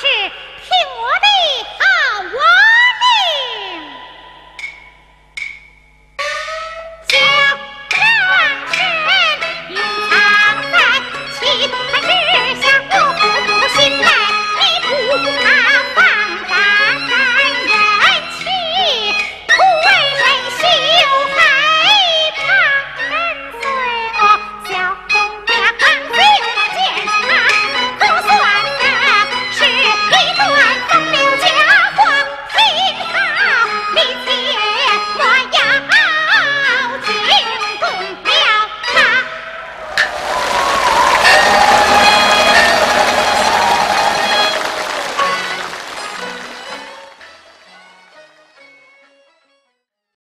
是